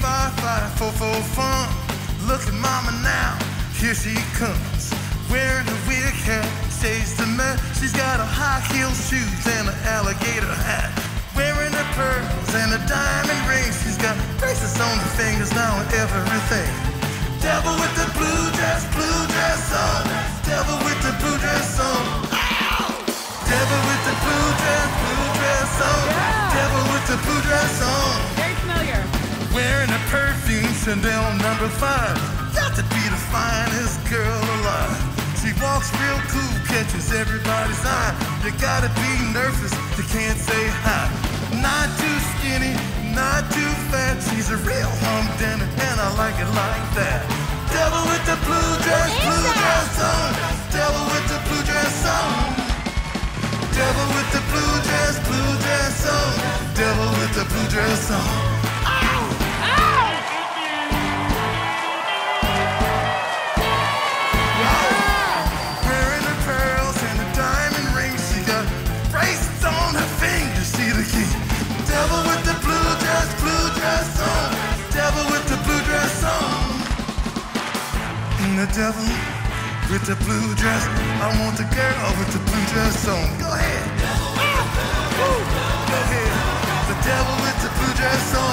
for for fun. Look at mama now, here she comes. Wearing a wig hat, shades to match. She's got a high heel shoes and an alligator hat. Wearing her pearls and a diamond Wearing a perfume, Chanel number five. Got to be the finest girl alive. She walks real cool, catches everybody's eye. You gotta be nervous, you can't say hi. Not too skinny, not too fat. She's a real humdinger, and I like it like that. Devil with the blue dress, blue dress on. Devil with the blue dress on. Devil with the blue dress, blue dress on. Devil with the blue dress on. The devil with the blue dress. I want the girl with the blue dress on. Go ahead. Woo. Go ahead. The devil with the blue dress on.